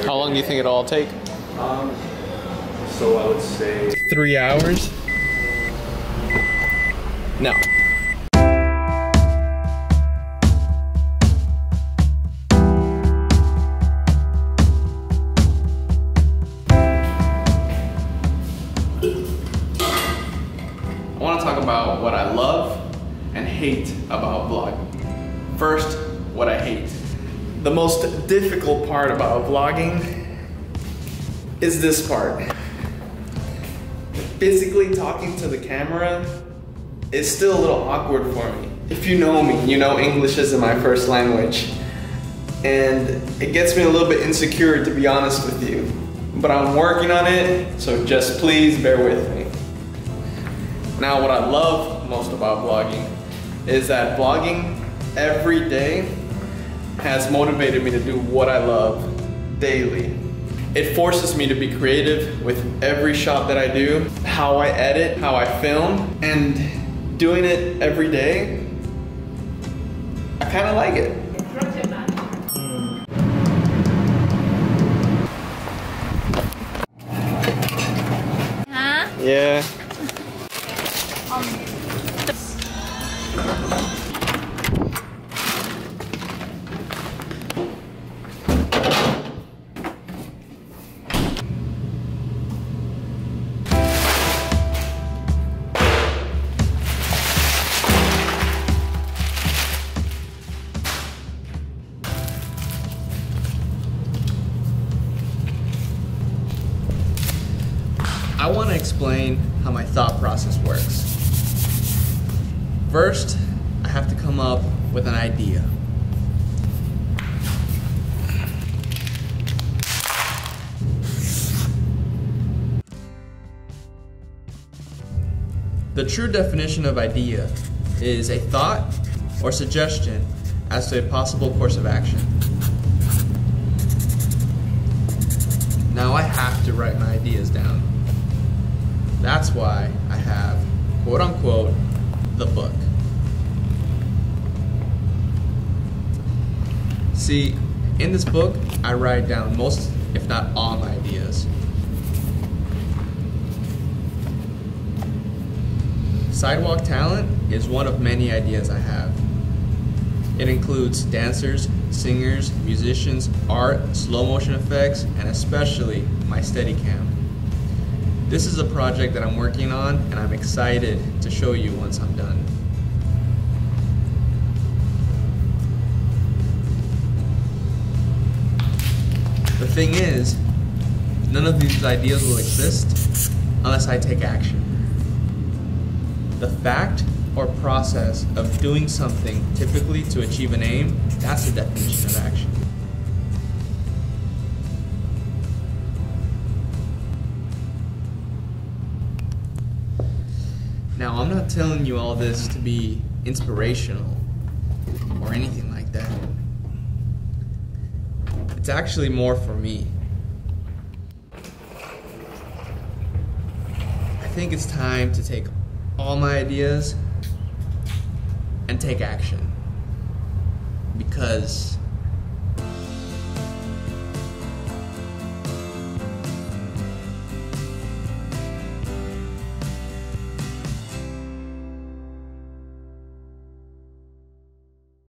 How long do you think it'll all take? Um, so I would say Three hours? No. I want to talk about what I love and hate about vlogging. First, what I hate. The most difficult part about vlogging is this part. Physically talking to the camera is still a little awkward for me. If you know me, you know English isn't my first language. And it gets me a little bit insecure to be honest with you. But I'm working on it, so just please bear with me. Now, what I love most about vlogging is that vlogging every day has motivated me to do what I love daily. It forces me to be creative with every shot that I do, how I edit, how I film, and doing it every day, I kind of like it. Hả? Yeah. I want to explain how my thought process works. First, I have to come up with an idea. The true definition of idea is a thought or suggestion as to a possible course of action. Now I have to write my ideas down. That's why I have, quote unquote, the book. See, in this book, I write down most, if not all, my ideas. Sidewalk talent is one of many ideas I have. It includes dancers, singers, musicians, art, slow motion effects, and especially my Steadicam. This is a project that I'm working on and I'm excited to show you once I'm done. The thing is, none of these ideas will exist unless I take action. The fact or process of doing something typically to achieve an aim, that's the definition of action. Now, I'm not telling you all this to be inspirational or anything like that. It's actually more for me. I think it's time to take all my ideas and take action. Because